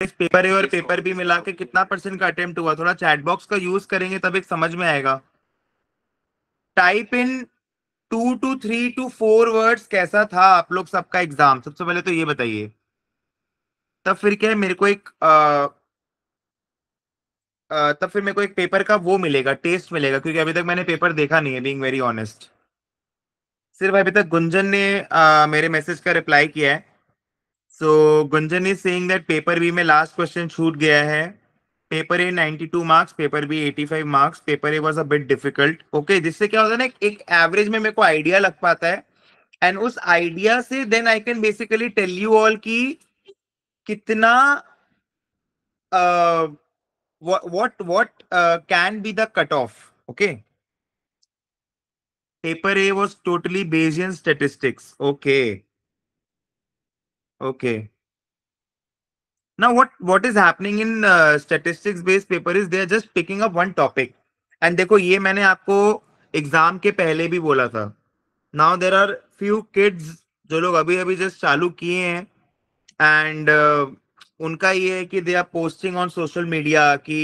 Paper A और paper B मिला के कितना परसेंट का अटेम्प्ट हुआ? थोड़ा चैट बॉक्स का यूज़ करेंगे तब एक समझ में आएगा। Type in two to three to four words कैसा था आप लोग सबका एग्ज़ाम सबसे पहले तो ये बताइए। तब फिर क्या है मेरे को एक आ, तब फिर मेरे को एक पेपर का वो मिलेगा टेस्ट मिलेगा क्योंकि अभी तक मैंने पेपर देखा नहीं है बीइंग वेरी ऑनेस्ट सिर्फ़ अभी तक गुंजन ने आ, मेरे मैसेज का रिप्लाई किया है। So Gunjan is saying that paper B में लास्ट क्वेश्चन छूट गया है। Paper A 92 marks paper B 85 marks paper A was a bit difficult okay जिससे क्या होता है ना, एक एवरेज में मेरे को आइडिया लग पाता है। एंड उस आइडिया से then I can basically tell you all की कितना what what can be the cut off okay paper A was totally Bayesian statistics. Okay. Okay. Now, what what is happening in uh, statistics based paper is they are just picking up one topic. And देखो ये मैंने आपको exam के पहले भी बोला था now there are few kids जो लोग अभी अभी जस्ट चालू किए हैं एंड uh, उनका ये है कि they are posting on social media कि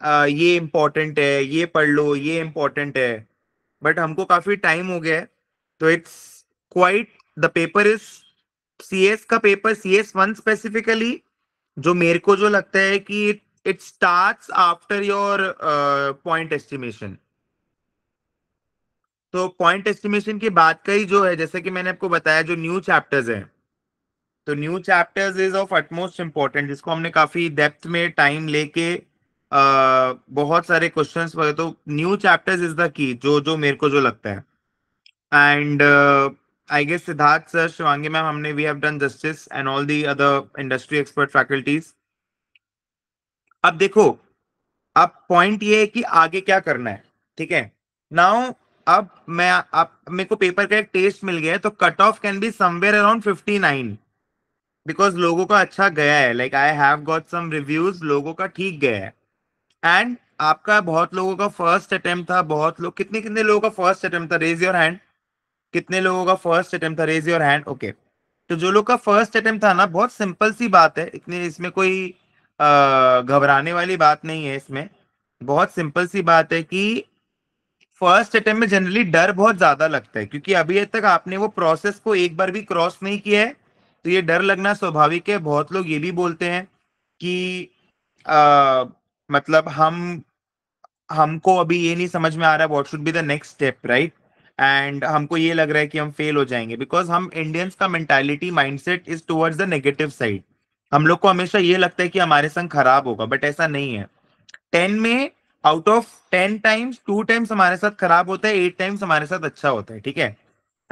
uh, ये इम्पोर्टेंट है ये पढ़ लो ये इम्पोर्टेंट है बट हमको काफ़ी टाइम हो गया है तो it's quite the paper is C S का paper C S one specifically जो मेरे को जो लगता है कि it start after your point estimation तो पॉइंट एस्टिमेशन की बात का ही जो है, जैसे कि मैंने आपको बताया, जो न्यू चैप्टर्स हैं। तो new chapters is of utmost important जिसको हमने काफ़ी डेप्थ में टाइम लेके बहुत सारे क्वेश्चंस तो new chapters is the key जो जो मेरे को जो लगता है। And I guess Siddharth sir Shivangi ma'am हमने we have done justice and all the other industry expert faculties अब देखो, अब पॉइंट ये है कि आगे क्या करना है, ठीक है? नाउ अब मैं अब मेरे को पेपर का एक टेस्ट मिल गया है तो cut off can be somewhere around 59 because लोगों का अच्छा गया है like I have got some reviews लोगों का ठीक गया है। एंड आपका बहुत लोगों का फ़र्स्ट अटेम्प्ट था, बहुत लोग कितने कितने लोगों का फ़र्स्ट अटेम्प्ट था? रेज योर हैंड कितने लोगों का फ़र्स्ट अटेम्प्ट था? रेज योर हैंड ओके तो जो लोग का फ़र्स्ट अटेम्प्ट था ना बहुत सिंपल सी बात है। इतनी इसमें कोई घबराने वाली बात नहीं है इसमें। बहुत सिंपल सी बात है कि फ़र्स्ट अटेम्प्ट में जनरली डर बहुत ज़्यादा लगता है क्योंकि अभी तक आपने वो प्रोसेस को एक बार भी क्रॉस नहीं किया है तो ये डर लगना स्वाभाविक है। बहुत लोग ये भी बोलते हैं कि आ, मतलब हम हमको अभी ये नहीं समझ में आ रहा है what should be the next step right and हमको ये लग रहा है कि हम फेल हो जाएँगे बिकॉज़ हम इंडियंस का mentality mindset is towards the negative side हम लोग को हमेशा ये लगता है कि हमारे संग खराब होगा बट ऐसा नहीं है। टेन में out of ten times two times हमारे साथ खराब होता है एट टाइम्स हमारे साथ अच्छा होता है ठीक है?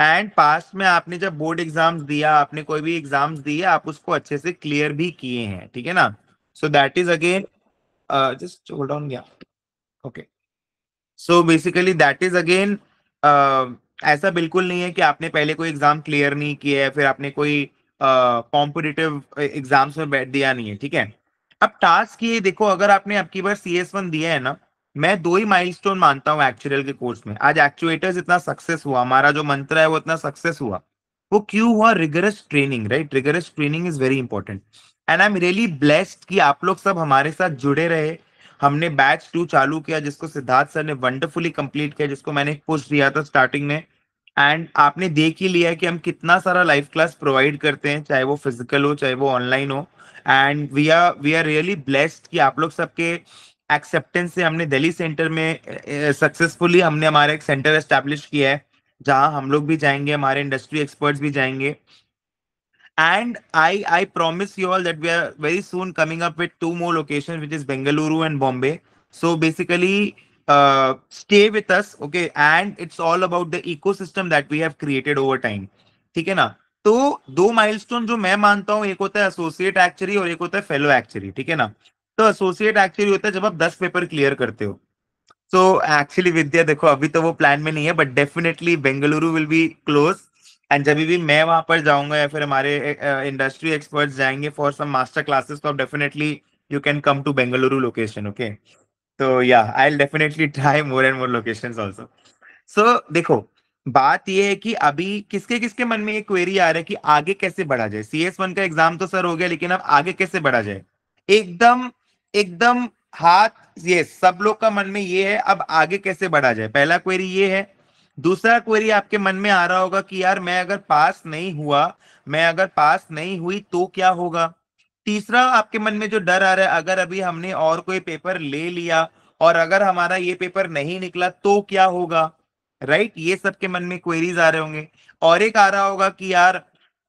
एंड पास्ट में आपने जब बोर्ड एग्ज़ाम्स दिया आपने कोई भी एग्ज़ाम्स दिए आप उसको अच्छे से क्लियर भी किए हैं ठीक है ना? So that is again hold on yeah. Okay. So basically that is again uh, ऐसा बिल्कुल नहीं है कि आपने पहले कोई एग्ज़ाम क्लियर नहीं किया है, फिर आपने कोई कॉम्पिटिटिव एग्ज़ाम्स में बैठ दिया नहीं है, ठीक है? अब टास्क ये देखो, अगर आपने आपकी बार सी एस वन दिया है ना, मैं दो ही माइलस्टोन मानता हूँ एक्चुअल के कोर्स में। आज एक्चुएटर्स इतना सक्सेस हुआ, हमारा जो मंत्र है वो इतना सक्सेस हुआ। वो क्यों हुआ? Rigorous training right rigorous training is very important and I am really blessed कि आप लोग सब हमारे साथ जुड़े रहे हमने बैच टू चालू किया, जिसको सिद्धार्थ सर ने वंडरफुली कंप्लीट किया, जिसको मैंने पुश दिया था स्टार्टिंग में। एंड आपने देख ही लिया कि हम कितना सारा लाइव क्लास प्रोवाइड करते हैं, चाहे वो फ़िज़िकल हो, चाहे वो ऑनलाइन हो। And we are we are really blessed कि आप लोग सबके एक्सेप्टेंस से हमने दिल्ली सेंटर में सक्सेसफुली हमने हमारा एक सेंटर एस्टेब्लिश किया है, जहाँ हम लोग भी जाएँगे, हमारे इंडस्ट्री एक्सपर्ट्स भी जाएँगे। And i i promise you all that we are very soon coming up with two more locations which is bengaluru and bombay so basically uh, stay with us okay and it's all about the ecosystem that we have created over time ठीक है ना तो दो milestone जो मैं मानता हूँ एक होता है एसोसिएट एक्चुअली और एक होता है फेलो एक्चुअली ठीक है ना तो एसोसिएट एक्चुअली होता है जब आप दस पेपर क्लियर करते हो तो एक्चुअली विद्या देखो अभी तो वो प्लान में नहीं है but definitely Bengaluru will be close and जब भी मैं वहाँ पर जाऊँगा या फिर हमारे इंडस्ट्री एक्सपर्ट्स जाएँगे फॉर सम मास्टर क्लासेस तो definitely you can come to Bengaluru location okay तो या I will definitely try more and more locations also so देखो, बात यह है कि अभी किसके किसके मन में ये क्वेरी आ रहा है कि आगे कैसे बढ़ा जाए? सी एस वन का एग्ज़ाम तो सर हो गया, लेकिन अब आगे कैसे बढ़ा जाए? एकदम एकदम हाथ, ये सब लोग का मन में ये है, अब आगे कैसे बढ़ा जाए? पहला क्वेरी ये है दूसरा क्वेरी आपके मन में आ रहा होगा कि यार मैं अगर पास नहीं हुआ, मैं अगर पास नहीं हुई तो क्या होगा? तीसरा आपके मन में जो डर आ रहा है, अगर अभी हमने और कोई पेपर ले लिया और अगर हमारा ये पेपर नहीं निकला तो क्या होगा? राइट ये सबके मन में क्वेरीज आ रहे होंगे। और एक आ रहा होगा कि यार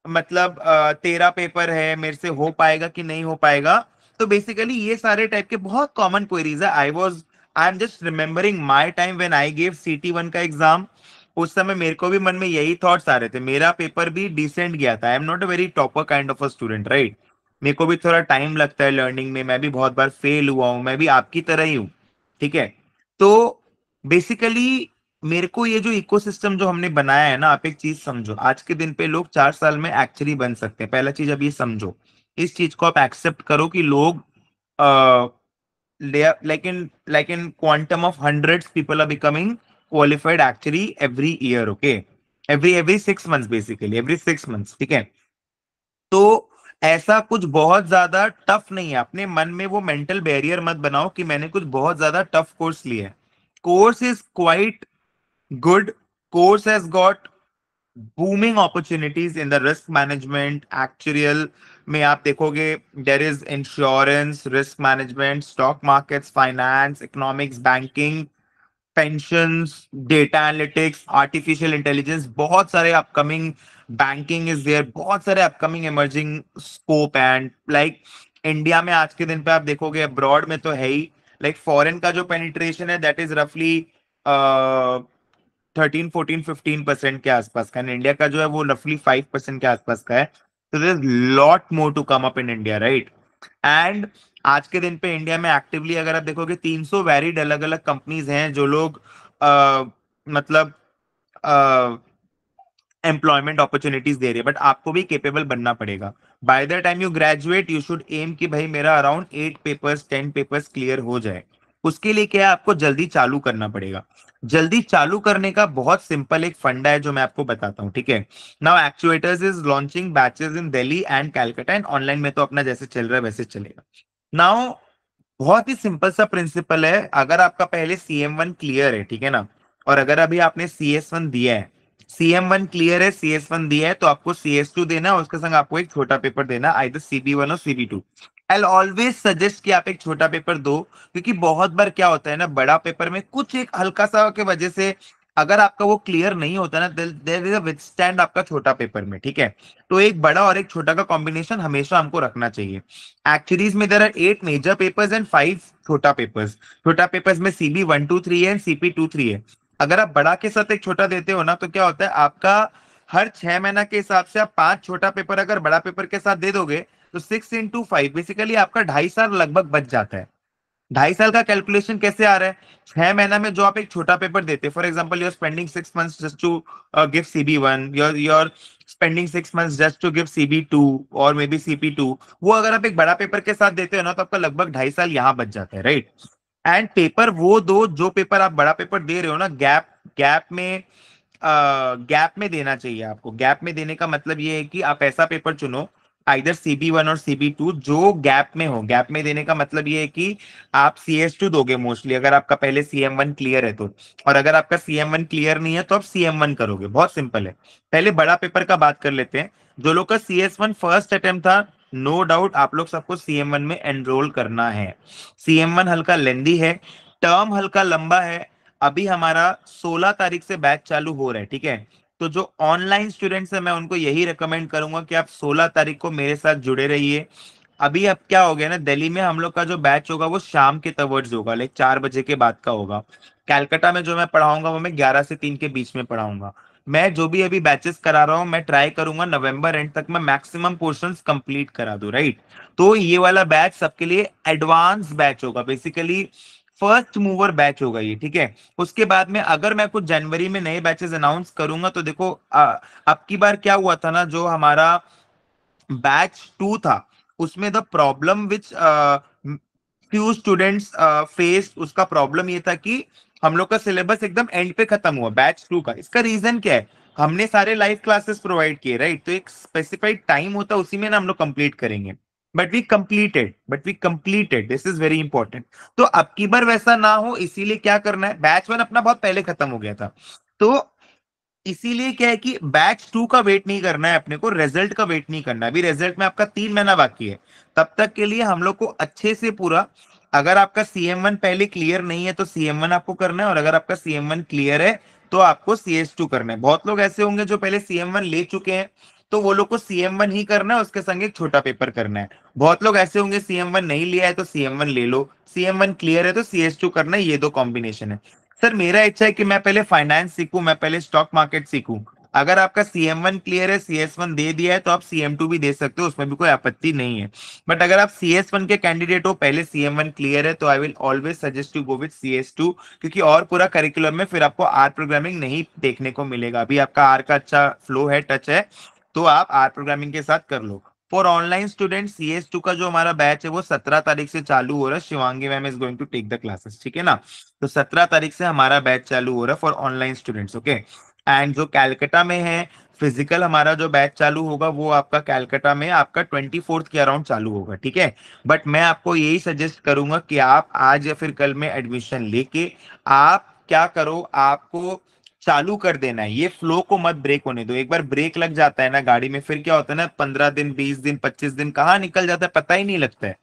मतलब तेरा पेपर है, मेरे से हो पाएगा कि नहीं हो पाएगा? तो बेसिकली ये सारे टाइप के बहुत कॉमन क्वेरीज है। I was I am just remembering my time when I gave C T one का एग्ज़ाम उस समय मेरे को भी मन में यही थॉट्स आ रहे थे। मेरा पेपर भी डिसेंट गया था। I am not a very topper kind of a student right मेरे को भी थोड़ा टाइम लगता है लर्निंग में। मैं भी बहुत बार फेल हुआ हूँ। मैं भी आपकी तरह ही हूँ। ठीक है? तो बेसिकली मेरे को ये जो इकोसिस्टम जो हमने बनाया है ना, आप एक चीज़ समझो। आज के दिन पे लोग चार साल में एक्चुअली बन सकते हैं। पहला चीज़ अब ये समझो। इस चीज़ को आप एक्सेप्ट करो कि लोग like in like in quantum of hundreds people are becoming qualified actually every year okay every every six months basically every six months ठीक है? तो ऐसा कुछ बहुत ज़्यादा टफ नहीं है। अपने मन में वो मेंटल बैरियर मत बनाओ कि मैंने कुछ बहुत ज़्यादा टफ कोर्स लिया है। Course is quite good course has got booming opportunities in the risk management actual में आप देखोगे there is insurance risk management stock markets finance economics banking pension data analytics artificial intelligence बहुत सारे upcoming banking is there बहुत सारे upcoming emerging scope and like India में आज के दिन पे आप देखोगे अब्रॉड में तो है ही। लाइक like फॉरेन का जो पेनिट्रेशन है दैट इज़ रफली थर्टीन फोर्टीन फिफ्टीन परसेंट के आसपास का इंडिया का जो है, वो रफली फाइव परसेंट के आसपास का है। तो there lot more to come up in India right and आज के दिन पे इंडिया में एक्टिवली अगर आप देखोगे 300 वैरिड अलग अलग कंपनीज़ हैं जो लोग आ, मतलब एम्प्लॉयमेंट अपॉर्चुनिटीज़ दे रहे है बट आपको भी केपेबल बनना पड़ेगा। By the time you graduate you should aim कि भाई मेरा around eight papers ten papers clear हो जाए। उसके लिए क्या है आपको जल्दी चालू करना पड़ेगा। जल्दी चालू करने का बहुत सिंपल एक फंडा है जो मैं आपको बताता हूँ ठीक है? Now actuators is launching batches in Delhi and Calcutta and online में तो अपना जैसे चल रहा है वैसे चलेगा। नाउ बहुत ही सिंपल सा प्रिंसिपल है। अगर आपका पहले सी एम वन क्लियर है, ठीक है ना? और अगर अभी आपने सी एस वन दिया है सी एम वन क्लियर है सी एस वन दिया है तो आपको सी एस टू देना उसके संग आपको एक छोटा पेपर देना आइदर सीबी वन और CB two I always suggest कि आप एक छोटा पेपर दो, क्योंकि बहुत बार क्या होता है ना, बड़ा पेपर में कुछ एक हल्का सा के वजह से अगर आपका वो क्लियर नहीं होता ना देर इज़ विथ स्टैंड आपका छोटा पेपर में, ठीक है? तो एक बड़ा और एक छोटा का कॉम्बिनेशन हमेशा हमको रखना चाहिए। एक्चुअलीज में there are eight major papers and five छोटा पेपर्स छोटा पेपर्स में सीबी वन टू थ्री है एंड सीपी टू थ्री है। अगर आप बड़ा के साथ एक छोटा देते हो ना तो क्या होता है, आपका हर छह महीना के हिसाब से आप पाँच छोटा पेपर अगर बड़ा पेपर के साथ दे दोगे तो सिक्स इंटू फाइव बेसिकली आपका ढाई साल लगभग बच जाता है। ढाई साल का कैलकुलेशन कैसे आ रहा है? छह महीना में जो आप एक छोटा पेपर देते for example you're spending six months just to give CB one you're spending six months just to give CB two और मे बी सीपी टू वो अगर आप एक बड़ा पेपर के साथ देते हो ना तो आपका लगभग ढाई साल यहाँ बच जाता है राइट एंड पेपर वो दो जो पेपर आप बड़ा पेपर दे रहे हो ना गैप गैप में गैप uh, में देना चाहिए आपको। गैप में देने का मतलब ये है कि आप ऐसा पेपर चुनो आइदर सीबी वन और सीबी टू जो गैप में हो। गैप में देने का मतलब ये है कि आप सी एस टू दोगे मोस्टली अगर आपका पहले सी एम वन क्लियर है तो। और अगर आपका सी एम वन क्लियर नहीं है तो आप सी एम वन करोगे। बहुत सिंपल है। पहले बड़ा पेपर का बात कर लेते हैं। जो लोग का C S one first attempt था नो no डाउट आप लोग सबको सी एम वन में एनरोल करना है। सी एम वन हल्का लेंदी है टर्म हल्का लंबा है। अभी हमारा 16 तारीख से बैच चालू हो रहा है, ठीक है? तो जो ऑनलाइन स्टूडेंट्स है, मैं उनको यही रिकमेंड करूँगा कि आप 16 तारीख को मेरे साथ जुड़े रहिए। अभी अब क्या हो गया ना, दिल्ली में हम लोग का जो बैच होगा, वो शाम के तवर्ड्स होगा लाइक चार बजे के बाद का होगा। कैलकाटा में जो मैं पढ़ाऊँगा, वो मैं ग्यारह से तीन के बीच में पढ़ाऊँगा। मैं जो भी अभी बैचेस करा रहा हूँ, मैं ट्राई करूँगा नवंबर एंड तक मैं मैक्सिमम पोर्शन कंप्लीट करा दू राइट तो ये वाला बैच सबके लिए एडवांस बैच होगा। बेसिकली फ़र्स्ट मूवर बैच होगा ये, ठीक है? उसके बाद में अगर मैं कुछ जनवरी में नए बैचेस अनाउंस करूँगा तो देखो अब की बार क्या हुआ था ना, जो हमारा बैच टू था, उसमें the problem which few students face उसका प्रॉब्लम ये था कि हम लोग का सिलेबस एकदम एंड पे खत्म हुआ बैच टू का। इसका रीजन क्या है? हमने सारे लाइव क्लासेस प्रोवाइड किए राइट तो एक स्पेसिफाइड टाइम होता है उसी में ना हम लोग कंप्लीट करेंगे। But we completed but we completed this is very important तो अब की बार वैसा ना हो, इसीलिए क्या करना है? बैच वन अपना बहुत पहले खत्म हो गया था। तो इसीलिए क्या है कि बैच टू का वेट नहीं करना है अपने को रिज़ल्ट का वेट नहीं करना अभी रिज़ल्ट में आपका तीन महीना बाकी है। तब तक के लिए हम लोग को अच्छे से पूरा, अगर आपका सी एम वन पहले क्लियर नहीं है तो सी एम वन आपको करना है, और अगर आपका सी एम वन क्लियर है तो आपको सी एस टू करना है। बहुत लोग ऐसे होंगे जो पहले सी एम वन ले चुके हैं तो वो लोग को सीएम वन ही करना है, उसके संग एक छोटा पेपर करना है। बहुत लोग ऐसे होंगे सीएम वन नहीं लिया है तो सीएम वन ले लो। सीएम वन क्लियर है तो सी एस टू करना है, ये दो कॉम्बिनेशन है। सर, मेरा इच्छा है कि मैं पहले फाइनेंस सीखूं, मैं पहले स्टॉक मार्केट सीखूं। अगर आपका सी एम वन क्लियर है सी एस वन दे दिया है तो आप सी एम टू भी दे सकते हो, उसमें भी कोई आपत्ति नहीं है। बट अगर आप सी एस वन के कैंडिडेट हो, पहले सीएम वन क्लियर है तो I will always suggest to go with C S two क्योंकि और पूरा करिकुलम में फिर आपको आर प्रोग्रामिंग नहीं देखने को मिलेगा। अभी आपका आर का अच्छा फ्लो है टच है तो आप आर प्रोग्रामिंग के साथ कर लो। For online student C S two का जो हमारा बैच है, वो सत्रह तारीख से चालू हो रहा है। Shivangi ma'am is going to take the classes ठीक है ना? तो सत्रह तारीख से हमारा बैच चालू हो रहा है for online students okay and जो कैलकटा में है फ़िज़िकल हमारा जो बैच चालू होगा, वो आपका कैलकटा में आपका ट्वेंटी फोर्थ के अराउंड चालू होगा, ठीक है? बट मैं आपको यही सजेस्ट करूँगा कि आप आज या फिर कल में एडमिशन लेके आप क्या करो, आपको चालू कर देना है, ये फ्लो को मत ब्रेक होने दो। एक बार ब्रेक लग जाता है ना गाड़ी में, फिर क्या होता है ना, पंद्रह दिन, बीस दिन, पच्चीस दिन, कहाँ निकल जाता है पता ही नहीं लगता है।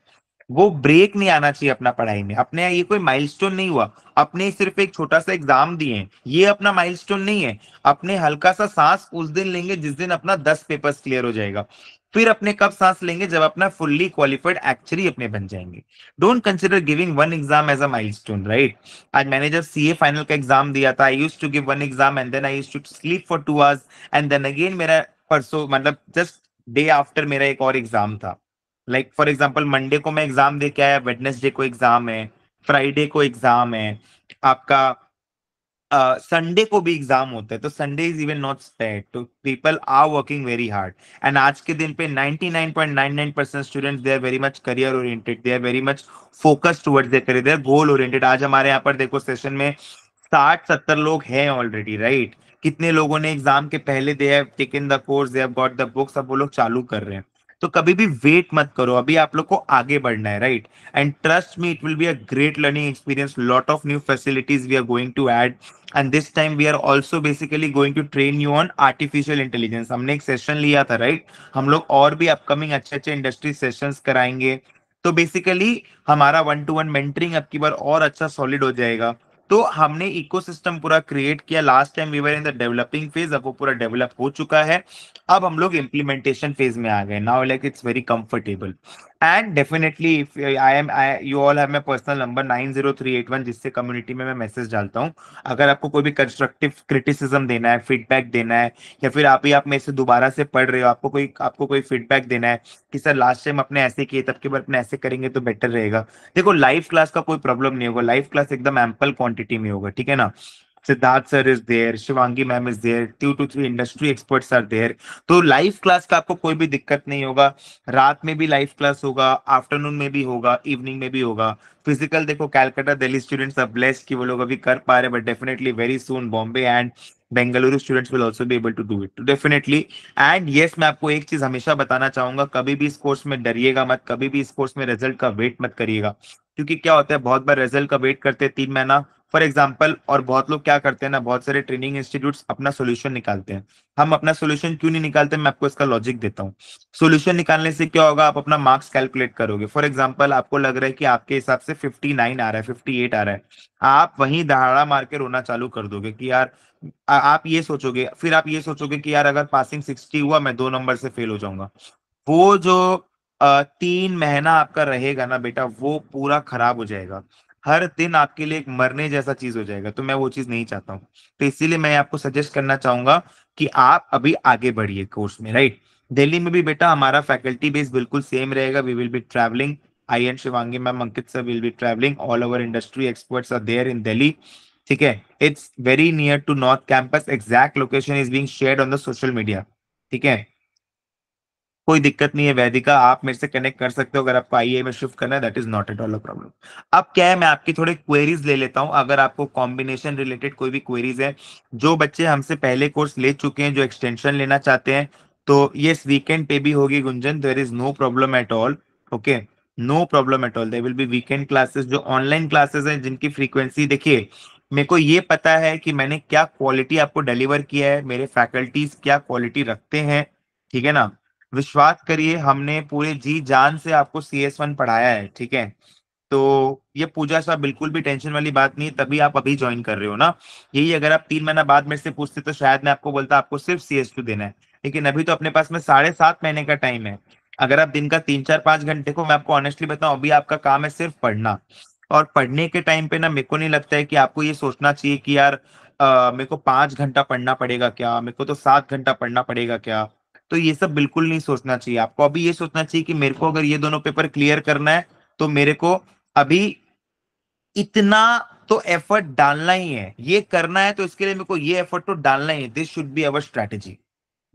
वो ब्रेक नहीं आना चाहिए अपना पढ़ाई में। अपने ये कोई माइलस्टोन नहीं हुआ। अपने सिर्फ़ एक छोटा सा एग्ज़ाम दिए ये अपना माइलस्टोन नहीं है। अपने हल्का सा सांस उस दिन लेंगे जिस दिन अपना दस पेपर्स क्लियर हो जाएगा। फिर अपने कब सांस लेंगे? जब अपना फुल्ली क्वालिफाइड एक्चुअली अपने बन जाएँगे। Don't consider giving one exam as a milestone right आज मैंने जब सीए फाइनल का एग्ज़ाम दिया था I used to give one exam and then I used to sleep for two hours and then again मेरा परसों मतलब जस्ट डे आफ्टर मेरा एक और एग्ज़ाम था। लाइक फॉर एग्ज़ाम्पल मंडे को मैं एग्ज़ाम दे के आया वेडनेसडे को एग्ज़ाम है फ्राइडे को एग्ज़ाम है, आपका संडे uh, को भी एग्ज़ाम होता है तो Sunday is even not spared तो people are working very hard and आज के दिन पे 99.99 percent students they are very much career oriented they are very much focus towards their career they are goal oriented आज हमारे यहाँ पर देखो सेशन में साठ सत्तर लोग हैं ऑलरेडी राइट कितने लोगों ने एग्ज़ाम के पहले they have taken the course they have got the books अब वो लोग चालू कर रहे हैं। तो कभी भी वेट मत करो, अभी आप लोग को आगे बढ़ना है right and trust me it will be a great learning experience lot of new facilities we are going to add and this time we are also basically going to train you on artificial intelligence हमने एक session लिया था right right? हम लोग और भी upcoming अच्छे अच्छे इंडस्ट्री सेशंस कराएँगे। तो बेसिकली हमारा वन टू वन मेंटरिंग अब की बार और अच्छा सॉलिड हो जाएगा। तो हमने इकोसिस्टम पूरा क्रिएट किया। Last time we were in the developing phase अब वो पूरा डेवलप हो चुका है। अब हम लोग इम्प्लीमेंटेशन फ़ेज़ में आ गए। Now like it's very comfortable and definitely if I am I you all have my personal number nine zero three eight one जिससे कम्युनिटी में मैं मैसेज डालता हूँ। अगर आपको कोई भी कंस्ट्रक्टिव क्रिटिसिज्म देना है फीडबैक देना है, या फिर आप ही, आप मेरे से दोबारा से पढ़ रहे हो, आपको कोई आपको कोई फीडबैक देना है कि, सर लास्ट टाइम अपने ऐसे किए, तब के बाद अपने ऐसे करेंगे तो बेटर रहेगा। देखो लाइव क्लास का कोई प्रॉब्लम नहीं होगा। लाइव क्लास एकदम एम्पल क्वांटिटी में होगा, ठीक है ना? Siddharth sir is there Shivangi ma'am is there two two three industry experts are there तो लाइव क्लास का आपको कोई भी दिक्कत नहीं होगा। रात में भी लाइव क्लास होगा आफ्टरनून में भी होगा इवनिंग में भी होगा। फ़िज़िकल देखो Calcutta Delhi students are blessed कि वो लोग अभी कर पा रहे but definitely very soon Bombay and Bengaluru students will also be able to do it definitely and yes मैं आपको एक चीज़ हमेशा बताना चाहूँगा, कभी भी इस कोर्स में डरिएगा मत, कभी भी इस कोर्स में रिज़ल्ट का वेट मत करिएगा। क्योंकि क्या होता है, बहुत बार रिज़ल्ट का वेट करते हैं, तीन महीना फॉर एग्ज़ाम्पल और बहुत लोग क्या करते हैं ना, बहुत सारे ट्रेनिंग इंस्टीट्यूट अपना सोल्यूशन निकालते हैं। हम अपना सोल्यूशन क्यों नहीं निकालते? मैं आपको इसका लॉजिक देता हूँ। सोल्यूशन निकालने से क्या होगा? आप अपना मार्क्स कैलकुलेट करोगे। फॉर एग्ज़ाम्पल आपको लग रहा है कि आपके हिसाब से 59 आ रहा है 58 आ रहा है। आप वहीं दहाड़ा मार के रोना चालू कर दोगे कि यार आप ये सोचोगे, फिर आप ये सोचोगे कि यार, अगर पासिंग सिक्सटी हुआ, मैं दो नंबर से फेल हो जाऊँगा। वो जो तीन महीना आपका रहेगा ना बेटा, वो पूरा खराब हो जाएगा। हर दिन आपके लिए एक मरने जैसा चीज़ हो जाएगा तो मैं वो चीज़ नहीं चाहता हूँ। तो इसीलिए मैं आपको सजेस्ट करना चाहूँगा कि आप अभी आगे बढ़िए कोर्स में राइट दिल्ली में भी बेटा हमारा फैकल्टी बेस बिल्कुल सेम रहेगा we will be travelling I and Shivangi ma'am Ankit sir will be travelling all over industry experts are there in Delhi ठीक है? It's very near to north campus exact location is being shared on the social media ठीक है? कोई दिक्कत नहीं है, वैदिका, आप मेरे से कनेक्ट कर सकते हो, अगर आपको आई में शिफ्ट करना है that is not at all a problem अब क्या है, मैं आपकी थोड़े क्वेरीज ले लेता हूँ, अगर आपको कॉम्बिनेशन रिलेटेड कोई भी क्वेरीज है, जो बच्चे हमसे पहले कोर्स ले चुके हैं, जो एक्सटेंशन लेना चाहते हैं तो ये वीकेंड पे भी होगी Gunjan there is no problem at all okay no problem at all there will be weekend classes जो ऑनलाइन क्लासेस हैं, जिनकी फ्रीक्वेंसी देखिए, मेरे को ये पता है कि मैंने क्या क्वालिटी आपको डिलीवर किया है, मेरे फैकल्टीज क्या क्वालिटी रखते हैं, ठीक है ना? विश्वास करिए, हमने पूरे जी जान से आपको सी एस वन पढ़ाया है, ठीक है? तो ये पूजा साहब, बिल्कुल भी टेंशन वाली बात नहीं तभी आप अभी ज्वाइन कर रहे हो ना? यही अगर आप तीन महीना बाद मेरे से पूछते तो शायद मैं आपको बोलता, आपको सिर्फ़ सी एस टू देना है। लेकिन अभी तो अपने पास में साढ़े सात महीने का टाइम है। अगर आप दिन का तीन चार पाँच घंटे को, मैं आपको ऑनेस्टली बताऊँ, अभी आपका काम है सिर्फ़ पढ़ना। और पढ़ने के टाइम पे ना मेरे को नहीं लगता है कि आपको ये सोचना चाहिए कि यार मेरे को पाँच घंटा पढ़ना पड़ेगा क्या? मेरे को तो सात घंटा पढ़ना पड़ेगा क्या? तो ये सब बिल्कुल नहीं सोचना चाहिए। आपको अभी ये सोचना चाहिए कि मेरे को अगर ये दोनों पेपर क्लियर करना है तो मेरे को अभी इतना तो एफर्ट डालना ही है। ये करना है तो इसके लिए मेरे को ये एफर्ट तो डालना ही है। This should be our strategy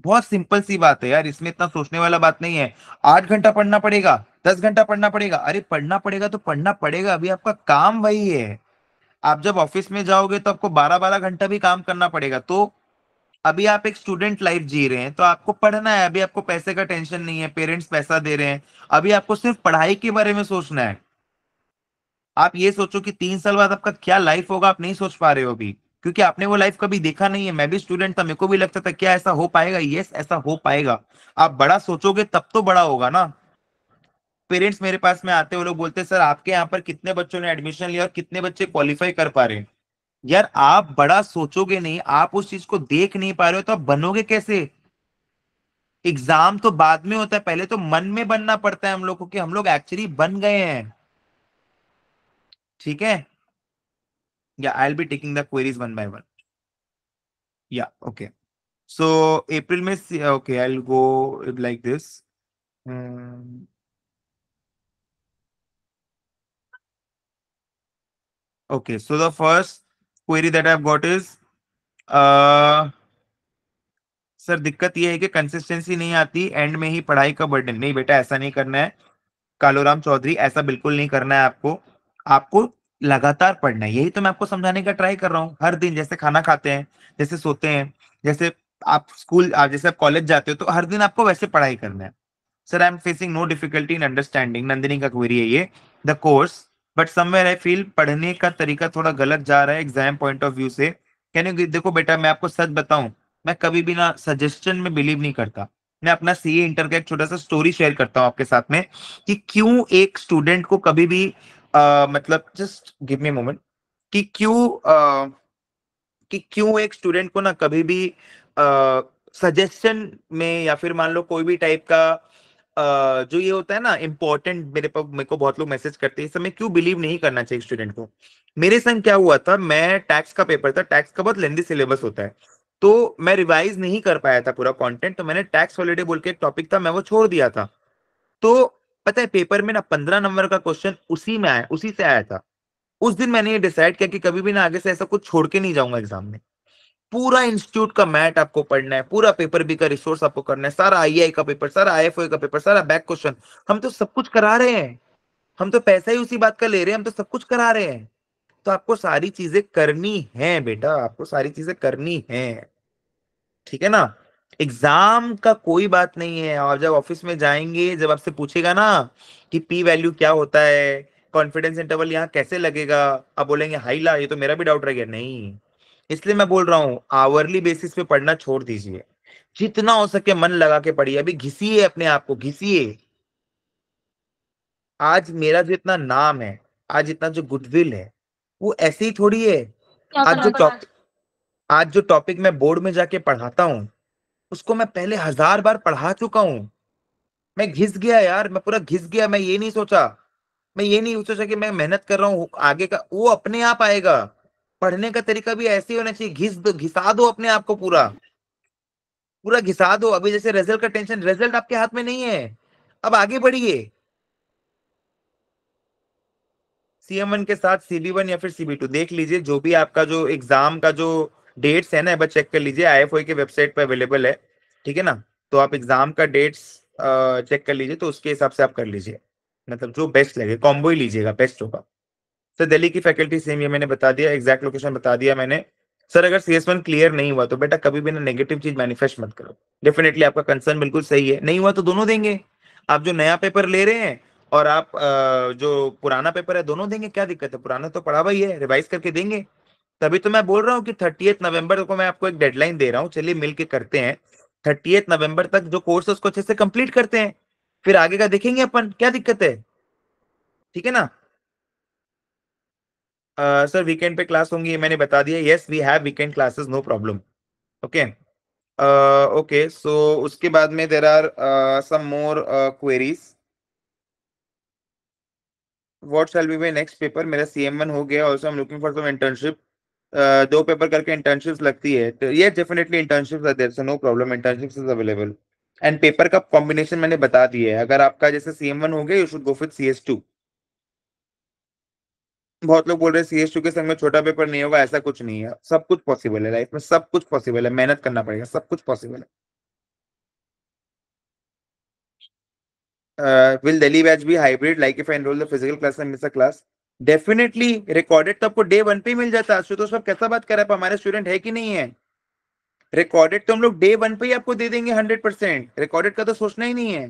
बहुत सिंपल सी बात है यार, इसमें इतना सोचने वाला बात नहीं है। आठ घंटा पढ़ना पड़ेगा, दस घंटा पढ़ना पड़ेगा। अरे पढ़ना पड़ेगा तो पढ़ना पड़ेगा, अभी आपका काम वही है। आप जब ऑफ़िस में जाओगे तो आपको बारह बारह घंटा भी काम करना पड़ेगा। तो अभी आप एक स्टूडेंट लाइफ जी रहे हैं तो आपको पढ़ना है, अभी आपको पैसे का टेंशन नहीं है पेरेंट्स पैसा दे रहे हैं, अभी आपको सिर्फ़ पढ़ाई के बारे में सोचना है। आप ये सोचो कि तीन साल बाद आपका क्या लाइफ होगा, आप नहीं सोच पा रहे हो अभी, क्योंकि आपने वो लाइफ कभी देखा नहीं है। मैं भी स्टूडेंट था, मेरे को भी लगता था, क्या ऐसा हो पाएगा? यस ऐसा हो पाएगा। आप बड़ा सोचोगे, तब तो बड़ा होगा ना। पेरेंट्स मेरे पास में आते वो लोग बोलते सर, आपके यहाँ पर कितने बच्चों ने एडमिशन लिया और कितने बच्चे क्वालिफाई कर पा रहे हैं? यार आप बड़ा सोचोगे नहीं, आप उस चीज़ को देख नहीं पा रहे हो तो आप बनोगे कैसे? एग्ज़ाम तो बाद में होता है, पहले तो मन में बनना पड़ता है हम लोग को कि हम लोग एक्चुअली बन गए हैं। ठीक है? या I be taking the queries one by one या ओके सो अप्रैल में okay I go like this okay, so the first that i've got is uh, sir दिक्कत ये है कि कंसिस्टेंसी नहीं आती एंड में ही पढ़ाई का बर्डन नहीं बेटा ऐसा नहीं करना है। कालोराम चौधरी ऐसा बिल्कुल नहीं करना है आपको। आपको लगातार पढ़ना है। यही तो मैं आपको समझाने का ट्राई कर रहा हूँ। हर दिन जैसे खाना खाते हैं जैसे सोते हैं जैसे आप स्कूल आप जैसे आप कॉलेज जाते हो तो हर दिन आपको वैसे पढ़ाई करना है। Sir I am facing no difficulty in understanding Nandini का क्वेरी है ये। The course but somewhere I feel पढ़ने का तरीका थोड़ा गलत जा रहा है एग्ज़ाम पॉइंट ऑफ़ व्यू से। यू देखो बेटा मैं आपको सच बताऊँ मैं कभी भी ना सजेशन में बिलीव नहीं करता। मैं अपना सी इंटर का एक छोटा सा स्टोरी शेयर करता हूँ आपके साथ में कि क्यों एक स्टूडेंट को कभी भी आ, मतलब जस्ट गिव मी मोमेंट कि क्यों कि क्यों एक स्टूडेंट को ना कभी भी सजेशन में या फिर मान लो कोई भी टाइप का जो ये होता है ना इम्पोर्टेंट मेरे पर मेरे को बहुत लोग मैसेज करते हैं समय क्यों बिलीव नहीं करना चाहिए स्टूडेंट को? मेरे संग क्या हुआ था, मैं टैक्स का पेपर था टैक्स का बहुत लेंदी सिलेबस होता है तो मैं रिवाइज नहीं कर पाया था पूरा कंटेंट तो मैंने टैक्स हॉलीडे बोल के एक टॉपिक था, मैं वो छोड़ दिया था। तो पता है पेपर में ना पंद्रह नंबर का क्वेश्चन उसी में आया, उसी से आया था। उस दिन मैंने ये डिसाइड किया कि कभी भी ना आगे से ऐसा कुछ छोड़ के नहीं जाऊँगा एग्ज़ाम में। पूरा इंस्टीट्यूट का मैट आपको पढ़ना है, पूरा पेपर भी का रिसोर्स आपको करना है, सारा आई का पेपर, सारा आईएफओ का पेपर, सारा बैक क्वेश्चन। हम तो सब कुछ करा रहे हैं। हम तो पैसा ही उसी बात का ले रहे हैं, हम तो सब कुछ करा रहे हैं। तो आपको सारी चीज़ें करनी है बेटा, आपको सारी चीज़ें करनी है। ठीक है ना? एग्ज़ाम का कोई बात नहीं है। और जब ऑफ़िस में जाएँगे, जब आपसे पूछेगा ना कि पी वैल्यू क्या होता है, कॉन्फिडेंस इंटरवल यहाँ कैसे लगेगा, आप बोलेंगे हाई ला ये तो मेरा भी डाउट रह गया। नहीं। इसलिए मैं बोल रहा हूँ आवरली बेसिस पे पढ़ना छोड़ दीजिए। जितना हो सके मन लगा के पढ़िए अभी घिसिए अपने आप को घिसिए। आज मेरा जो इतना नाम है आज इतना जो गुडविल है वो ऐसे ही थोड़ी है। आज जो टॉपिक आज जो टॉपिक मैं बोर्ड में जाके पढ़ाता हूँ उसको मैं पहले हज़ार बार पढ़ा चुका हूँ। मैं घिस गया यार मैं पूरा घिस गया मैं ये नहीं सोचा मैं ये नहीं सोचा कि मैं मेहनत कर रहा हूँ आगे का वो अपने आप आएगा। पढ़ने का तरीका भी ऐसे ही होना चाहिए, घिस दो, घिसा दो अपने आप को पूरा। पूरा घिसा दो। अभी जैसे रिज़ल्ट का टेंशन रिज़ल्ट आपके हाथ में नहीं है। अब आगे बढ़िए। सीएम वन के साथ सीबी वन या फिर सीबी टू देख लीजिए, जो भी आपका जो एग्ज़ाम का जो डेट्स है ना, एक बार चेक कर लीजिए। आई के वेबसाइट पर अवेलेबल है, ठीक है ना? तो आप एग्ज़ाम का डेट्स चेक कर लीजिए तो उसके हिसाब से आप कर लीजिए। मतलब जो बेस्ट लगे कॉम्बो ही लीजिएगा बेस्ट होगा। सर, दिल्ली की फैकल्टी सेम ये मैंने बता दिया एग्जैक्ट लोकेशन बता दिया मैंने। सर, अगर सी एस वन क्लियर नहीं हुआ तो बेटा कभी भी ना नेगेटिव चीज़ मैनिफेस्ट मत करो। डेफिनेटली आपका कंसर्न बिल्कुल सही है। नहीं हुआ तो दोनों देंगे। आप जो नया पेपर ले रहे हैं और आप जो पुराना पेपर है, दोनों देंगे, क्या दिक्कत है? पुराना तो पढ़ा हुआ ही रिवाइज करके देंगे। तभी तो मैं बोल रहा हूँ कि थर्टी नवंबर को मैं आपको एक डेडलाइन दे रहा हूँ। चलिए मिलके करते हैं। थर्टी नवंबर तक जो कोर्स है, उसको अच्छे से कंप्लीट करते हैं। फिर आगे का देखेंगे अपन, क्या दिक्कत है? ठीक है ना? सर वीकेंड पे क्लास होंगी मैंने बता दिया। Yes we have weekend classes no problem okay okay so उसके बाद में there are some more queries what shall be my next paper मेरा सीएम1 हो गया। Also I am looking for some internship दो पेपर करके इंटर्नशिप लगती है। तो ये definitely there so no problem internships is available and paper का कॉम्बिनेशन मैंने बता दिया है। अगर आपका जैसे सीएम1 हो गया यू शुड गो फिथ सी एस सीएस2 बहुत लोग बोल रहे हैं सी के संग में छोटा पेपर नहीं होगा ऐसा कुछ नहीं है। सब कुछ पॉसिबल है लाइफ में, सब कुछ पॉसिबल है, मेहनत करना पड़ेगा, सब कुछ पॉसिबल है। विल दिल्ली बैच भी hybrid like if enrol the physical class and miss a class definitely recorded तो आपको डे वन पे मिल जाता है। तो सब कैसा बात कर रहा है हमारे स्टूडेंट है कि नहीं है? रिकॉर्डेड तो हम लोग डे वन पे ही आपको दे देंगे हंड्रेड परसेंट रिकॉर्डेड का तो सोचना ही नहीं है।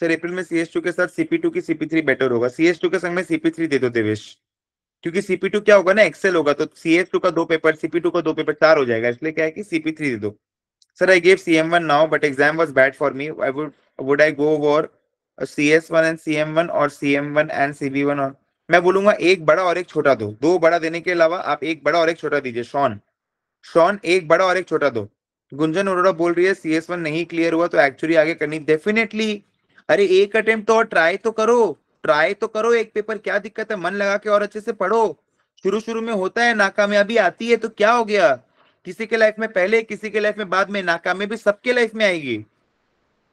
सर, अप्रैल में सी के साथ सीपी की सीपी बेटर होगा। सी के संग में सीपी दे दो देवेश। क्योंकि सीपी क्या होगा ना एक्सेल होगा तो सी का दो पेपर सीपी का दो पेपर चार हो जाएगा, इसलिए क्या है कि सीपी दे दो। Sir I gave C M one now but exam was bad for me I would would I go for C S one and C M one और C M one and C B one और मैं बोलूँगा एक बड़ा और एक छोटा दो। दो बड़ा देने के अलावा आप एक बड़ा और एक छोटा दीजिए शॉन शॉन एक बड़ा और एक छोटा दो। गुंजन अरोड़ा बोल रही है सी एस वन नहीं क्लियर हुआ तो एक्चुअली आगे करनी। डेफिनेटली अरे एक अटेम्प्ट तो और ट्राई तो करो, ट्राई तो करो, एक पेपर क्या दिक्कत है, मन लगा के और अच्छे से पढ़ो। शुरू शुरू में होता है, नाकामयाबी आती है तो क्या हो गया? किसी के लाइफ में पहले, किसी के लाइफ में बाद में, नाकामयाबी सबके लाइफ में आएगी।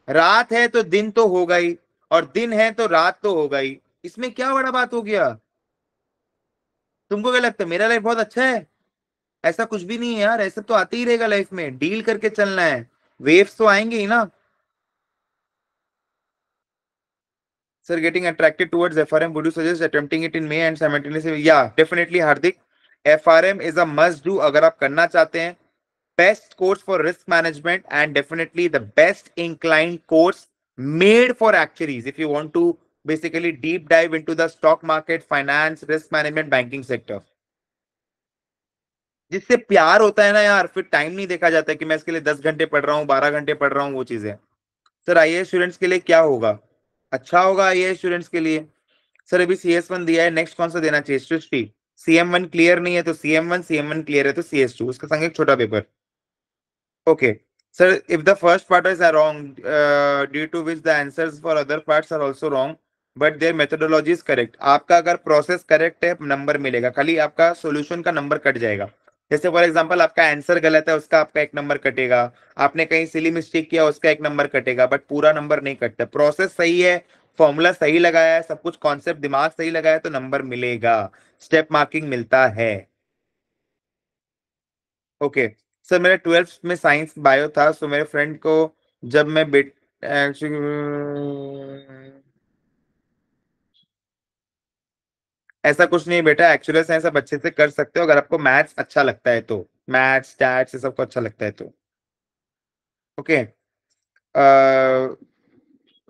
रात है तो दिन तो हो गई और दिन है तो रात तो हो। गई इसमें क्या बड़ा बात हो गया? तुमको क्या लगता है, मेरा लाइफ बहुत अच्छा है? ऐसा कुछ भी नहीं है यार, ऐसा तो आते ही रहेगा लाइफ में। डील करके चलना है। वेव्स तो आएँगे ही ना। Sir getting attracted towards frm would you suggest attempting it in may and simultaneously yeah definitely hardik frm is a must do agar aap karna chahte hain best course for risk management and definitely the best inclined course made for actuaries if you want to basically deep dive into the stock market finance risk management banking sector जिससे प्यार होता है ना यार फिर time नहीं देखा जाता कि मैं इसके लिए दस घंटे पढ़ रहा हूँ बारह घंटे पढ़ रहा हूँ वो चीज़ें सर आई स्टूडेंट्स के लिए क्या होगा अच्छा होगा ये स्टूडेंट्स के लिए। सर अभी सी एस वन दिया है नेक्स्ट कौन सा देना चाहिए? सी एम वन क्लियर नहीं है तो C M one C M one clear है तो सी एस टू उसका संग एक छोटा paper okay sir if the first part is wrong due to which the answers for other parts are also wrong but their methodology is correct आपका अगर process correct है number मिलेगा। खाली आपका सोल्यूशन का नंबर कट जाएगा। जैसे for example आपका आंसर गलत है, उसका आपका एक नंबर कटेगा। आपने कहीं सिली मिस्टेक किया, उसका एक नंबर कटेगा बट पूरा नंबर नहीं कटता। प्रोसेस सही है फॉर्मूला सही लगाया है, सब कुछ कॉन्सेप्ट दिमाग सही लगाया तो नंबर मिलेगा। स्टेप मार्किंग मिलता है। ओके सर मेरे ट्वेल्थ में साइंस बायो था सो मेरे फ्रेंड को जब मैं बेट ऐसा कुछ नहीं बेटा एक्चुअल साइंस आप अच्छे से कर सकते हो, अगर आपको मैथ्स अच्छा लगता है तो। मैथ्स स्टैट्स ये सबको अच्छा लगता है तो। ओके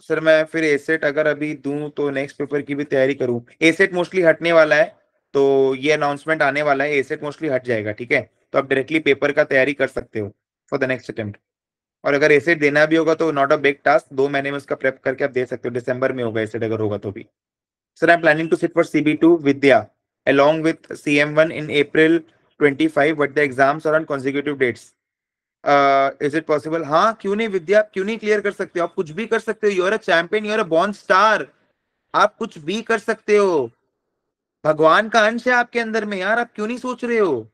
सर मैं फिर एसेट अगर अभी दूँ तो नेक्स्ट पेपर की भी तैयारी करूँ। एसेट मोस्टली हटने वाला है तो ये अनाउंसमेंट आने वाला है एसेट मोस्टली हट जाएगा, ठीक है? तो आप डायरेक्टली पेपर का तैयारी कर सकते हो फॉर द नेक्स्ट अटेम्प्ट और अगर एसेट देना भी होगा तो नॉट अ बिग टास्क दो महीने में उसका प्रेप करके आप दे सकते हो दिसंबर में होगा एसेट अगर होगा तो भी। Sir, I'm planning to sit for CB2 Vidya along with CM1 in April 25, but the exams are on consecutive dates. Is it possible? हाँ क्यों नहीं विद्या? आप क्यों नहीं क्लियर कर सकते हो? आप कुछ भी कर सकते हो। You're a champion you're a born star आप कुछ भी कर सकते हो। भगवान का अंश है आपके अंदर में। यार आप क्यों नहीं सोच रहे हो?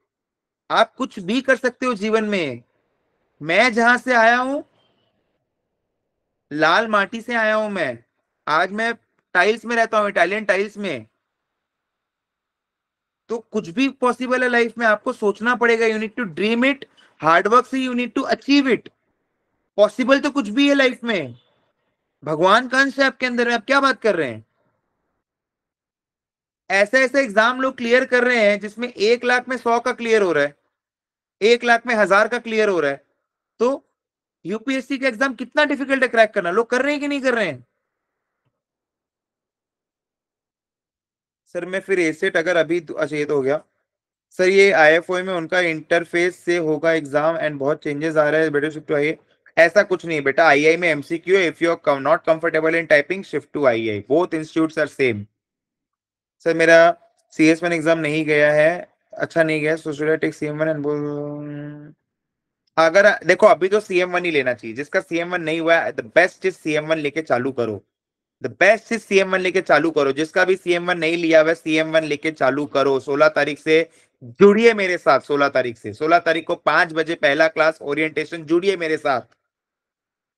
आप कुछ भी कर सकते हो जीवन में। मैं जहाँ से आया हूँ लाल माटी से आया हूँ मैं। आज मैं टाइल्स में रहता हूँ, इटालियन टाइल्स में। तो कुछ भी पॉसिबल है लाइफ में, आपको सोचना पड़ेगा you need to dream it hard work से you need to achieve it possible तो कुछ भी है लाइफ में। भगवान का अंश है आपके अंदर में, आप क्या बात कर रहे हैं? ऐसे ऐसे एग्ज़ाम लोग क्लियर कर रहे हैं, जिसमें एक लाख में सौ का क्लियर हो रहा है, एक लाख में हज़ार का क्लियर हो रहा है। तो यूपीएससी का एग्ज़ाम कितना डिफ़िकल्ट है क्रैक करना, लोग कर रहे हैं कि नहीं कर रहे हैं? सर, मैं फिर एसेट अगर अभी अच्छा ये तो हो गया। सर, ये आईएफओ में उनका इंटरफेस से होगा एग्ज़ाम एंड बहुत चेंजेस आ रहे हैं, बेटे शिफ्ट ऐसा कुछ नहीं बेटा आई आई में MCQ if you are not comfortable in typing shift to I I both institute are same sir, मेरा सी एस वन एग्ज़ाम नहीं गया है अच्छा नहीं गया so take CM one and अगर, देखो, अभी तो सी एम वन ही लेना चाहिए, जिसका सी एम वन नहीं हुआ है बेस्ट इज़ सीएम वन लेके चालू करो। The best is CM one लेके चालू करो। जिसका भी सीएम वन नहीं लिया हुआ सीएम वन लेके चालू करो। सोलह तारीख से जुड़िए मेरे साथ, सोलह तारीख से। सोलह तारीख को पाँच बजे पहला क्लास ओरिएंटेशन जुड़िए मेरे साथ।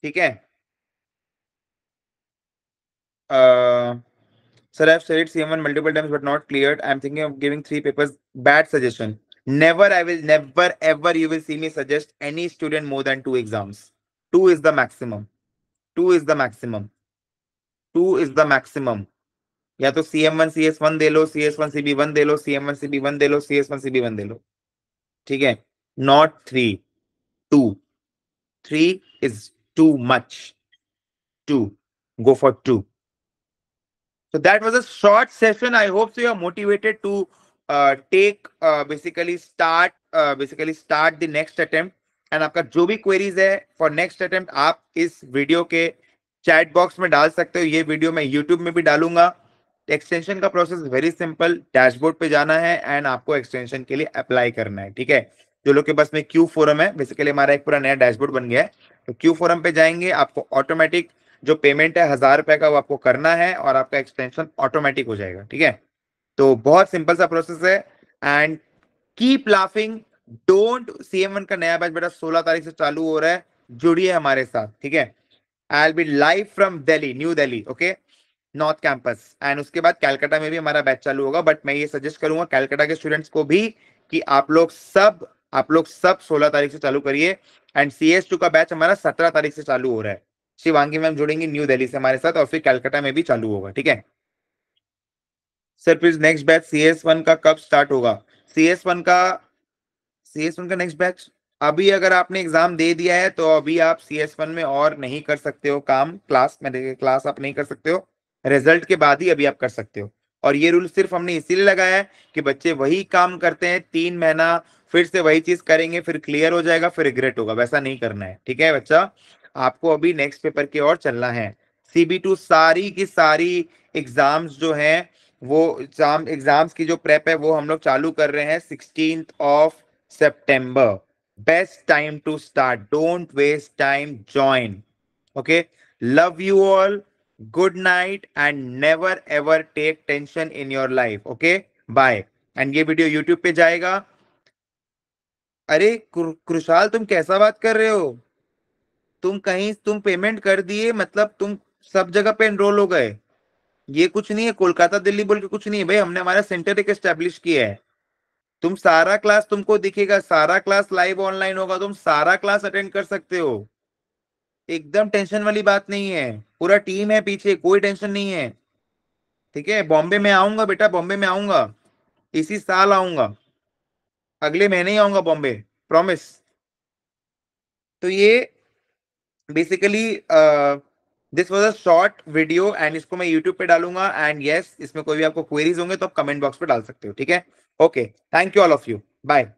ठीक है? Sir I studied CM one multiple times but not cleared I am thinking of giving three papers bad suggestion never, i will, never, ever you will see me suggest any student more than two exams. Two is the maximum. Two is the maximum. Two is the maximum या तो C M one C S one दे लो C S one C B one दे लो C M one C B one दे लो C S one C B one दे लो ठीक है not three two three is too much to go for two so that was a short session i hope so you are motivated to uh, take uh, basically start uh, basically start the next attempt and आपका जो भी queries है for next attempt आप इस video के chat box में डाल सकते हो, ये वीडियो मैं यूट्यूब में भी डालूँगा। एक्सटेंशन का प्रोसेस वेरी सिंपल डैशबोर्ड पे जाना है एंड आपको एक्सटेंशन के लिए अप्लाई करना है, ठीक है? जो लोग के पास में क्यू फोरम है बेसिकली हमारा एक पूरा नया डैशबोर्ड बन गया है। तो क्यू फोरम पे जाएँगे, आपको ऑटोमेटिक जो पेमेंट है, हज़ार रुपए का वो आपको करना है और आपका एक्सटेंशन ऑटोमेटिक हो जाएगा, ठीक है? तो बहुत सिंपल सा प्रोसेस है and keep laughing don't CM का नया बैच बेटा सोलह तारीख से चालू हो रहा है, जुड़िए हमारे साथ, ठीक है? I be live from Delhi New Delhi okay north campus and उसके बाद कैलकाटा में भी हमारा बैच चालू होगा बट मैं ये सजेस्ट करूँगा कैलकाटा के स्टूडेंट्स को भी कि आप लोग सब, आप लोग सब 16 तारीख से चालू करिए। एंड सी एस टू का बैच हमारा 17 तारीख से चालू हो रहा है। शिवांगी मैम जुड़ेंगी न्यू दिल्ली से हमारे साथ और फिर कैलकाटा में भी चालू होगा, ठीक है? Sir please next batch C S one का कब स्टार्ट होगा? सी एस वन का सी एस वन का नेक्स्ट बैच अभी अगर आपने एग्ज़ाम दे दिया है तो अभी आप सी एस वन में और नहीं कर सकते हो काम क्लास में क्लास आप नहीं कर सकते हो रिज़ल्ट के बाद ही अभी आप कर सकते हो। और ये रूल सिर्फ़ हमने इसीलिए लगाया है कि बच्चे वही काम करते हैं, तीन महीना फिर से वही चीज़ करेंगे, फिर क्लियर हो जाएगा, फिर रिग्रेट होगा, वैसा नहीं करना है, ठीक है बच्चा? आपको अभी नेक्स्ट पेपर की ओर चलना है। सीबी टू सारी की सारी एग्ज़ाम्स जो है, वो एग्ज़ाम एग्ज़ाम्स की जो प्रेप है, वो हम लोग चालू कर रहे हैं sixteen of September best time to start don't waste time join okay love you all good night and never ever take tension in your life. Okay? Bye. And ये वीडियो यूट्यूब पे जाएगा। अरे कृषाल तुम कैसा बात कर रहे हो? तुम कहीं, तुम पेमेंट कर दिए मतलब तुम सब जगह पे एनरोल हो गए। ये कुछ नहीं है, कोलकाता, दिल्ली बोल के कुछ नहीं है। भाई, हमने हमारा सेंटर एक एस्टेब्लिश किया है। तुम सारा क्लास तुमको दिखेगा, सारा क्लास लाइव ऑनलाइन होगा, तुम सारा क्लास अटेंड कर सकते हो। एकदम टेंशन वाली बात नहीं है। पूरा टीम है पीछे, कोई टेंशन नहीं है। ठीक है? बॉम्बे में आऊँगा बेटा, बॉम्बे में आऊँगा। इसी साल आऊँगा। अगले महीने ही आऊँगा बॉम्बे प्रॉमिस तो ये basically this was a short video and इसको मैं यूट्यूब पे डालूँगा एंड यस इसमें कोई भी आपको क्वेरीज होंगे तो आप कमेंट बॉक्स पे डाल सकते हो, ठीक है? Okay thank you all of you bye